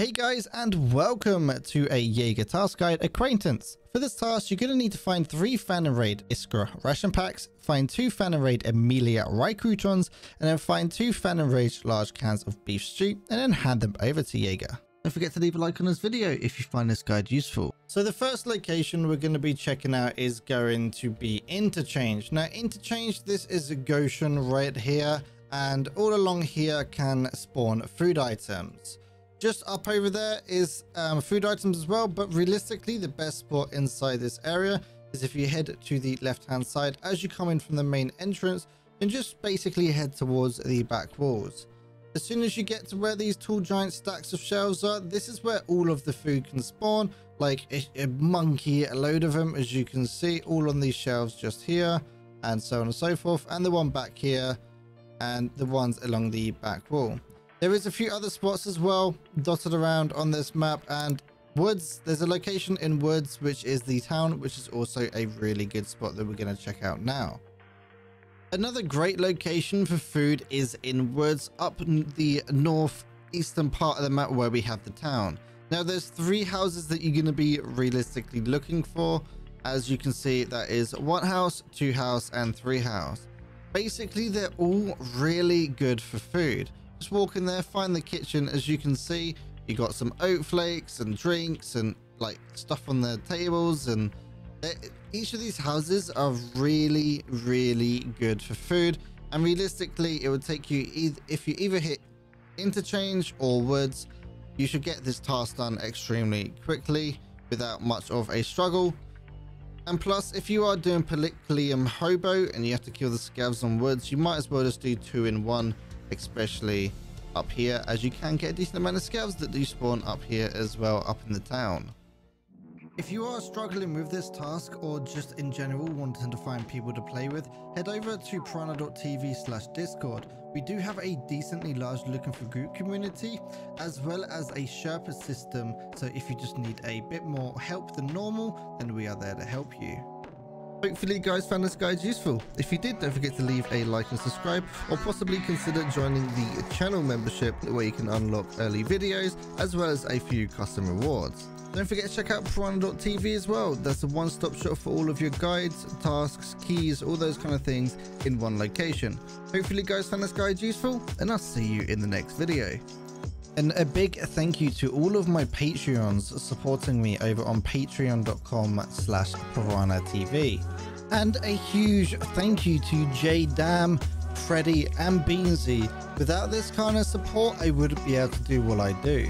Hey guys and welcome to a Jaeger task guide acquaintance. For this task you're going to need to find 3 found in raid Iskra ration packs, find 2 Phantom Raid Emelya Rye croutons, and then find 2 found in raid large cans of beef stew and then hand them over to Jaeger. Don't forget to leave a like on this video if you find this guide useful. So the first location we're going to be checking out is going to be Interchange. Now Interchange, this is a Goshan right here and all along here can spawn food items. Just up over there is um, food items as well, but realistically, the best spot inside this area is if you head to the left-hand side as you come in from the main entrance and just basically head towards the back walls. As soon as you get to where these tall giant stacks of shelves are, this is where all of the food can spawn, like a, a monkey, a load of them, as you can see, all on these shelves just here, and so on and so forth, and the one back here, and the ones along the back wall. There is a few other spots as well dotted around on this map and Woods, there's a location in Woods which is the town which is also a really good spot that we're going to check out now. Another great location for food is in Woods up the northeastern part of the map where we have the town. Now there's three houses that you're going to be realistically looking for. As you can see that is one house, two house and three house. Basically they're all really good for food. Just walk in there, find the kitchen. As you can see, you got some oat flakes and drinks and like stuff on the tables. And eh, each of these houses are really, really good for food. And realistically, it would take you, if you either hit interchange or woods, you should get this task done extremely quickly without much of a struggle. And plus, if you are doing Polikhim Hobo and you have to kill the scavs on woods, you might as well just do two in one especially up here as you can get a decent amount of scavs that do spawn up here as well up in the town. If you are struggling with this task or just in general wanting to find people to play with, head over to piranha.tv slash discord. We do have a decently large looking for group community as well as a Sherpa system so if you just need a bit more help than normal then we are there to help you. Hopefully you guys found this guide useful. If you did, don't forget to leave a like and subscribe or possibly consider joining the channel membership where you can unlock early videos as well as a few custom rewards. Don't forget to check out Piranha.tv as well. That's a one-stop shop for all of your guides, tasks, keys, all those kind of things in one location. Hopefully you guys found this guide useful and I'll see you in the next video. And a big thank you to all of my Patreons supporting me over on patreon.com slash TV. And a huge thank you to J Dam, Freddy and Beansy. Without this kind of support, I wouldn't be able to do what I do.